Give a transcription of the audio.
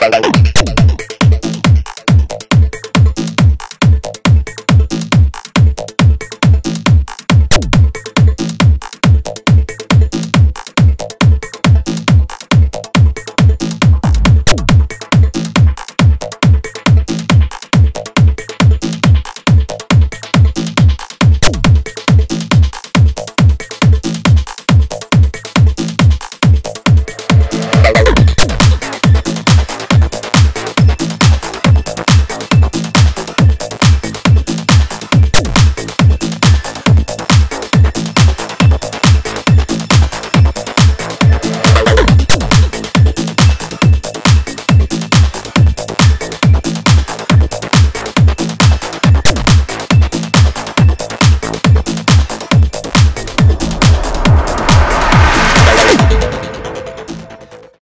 Bye-bye.